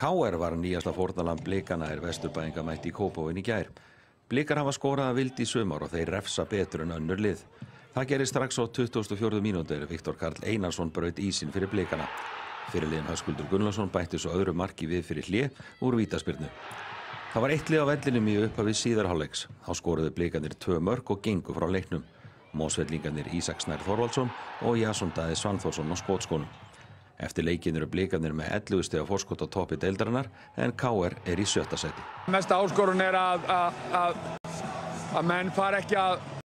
K.R. var nýjasta fórnaland blikana er vesturbæinga mætti í Kópavóin í gær. Blikar hafa skorað að vildi í sumar og þeir refsa betur en önnur lið. Það gerir strax á 2004 mínúti er Viktor Karl Einarsson braut ísin fyrir blikana. Fyrirliðin Höskuldur Gunnlaugsson bætti svo öðru marki við fyrir hlið úr vítaspyrnu. Það var eitt lið á vellinum í upphafið síðarháleiks. Þá skoruðu blikanir tvö mörg og gengu frá leiknum. Mósvellingarnir Ísak Snær Þorvaldsson og Jasson Daði Svanþórsson á skótskónum. Eftir leikin eru blikarnir með 11 steg á fórskot á toppi deildarinnar en KR er í sjötta seti. Mesta áskorun er að, að, að, að menn fara ekki að